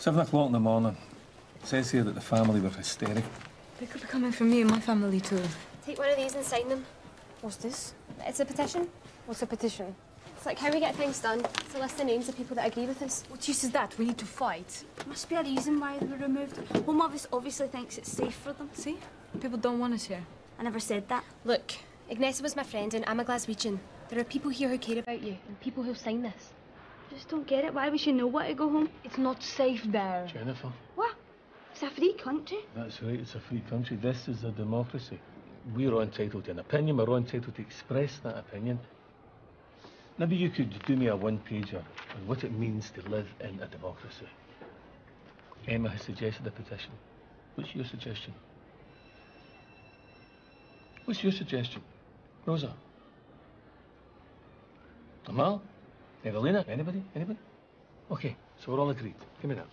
Seven o'clock in the morning. It says here that the family were hysterical. They could be coming for me and my family too. Take one of these and sign them. What's this? It's a petition. What's a petition? It's like how we get things done. It's a list of names of people that agree with us. What use is that? We need to fight. Must be a reason why they were removed. Home Office obviously thinks it's safe for them. See? People don't want us here. I never said that. Look, Agnesa was my friend and I'm a Glaswegian. There are people here who care about you and people who'll sign this. Just don't get it. Why would she know what to go home? It's not safe there. Jennifer, What? It's a free country. that's right, it's a free country. This is a democracy. We're all entitled to an opinion, we're all entitled to express that opinion. Maybe you could do me a one pager on what it means to live in a democracy. Emma has suggested a petition. What's your suggestion? What's your suggestion? Rosa? Amal? Evelina? Anybody? Anybody? Okay, so we're all agreed. Give me that.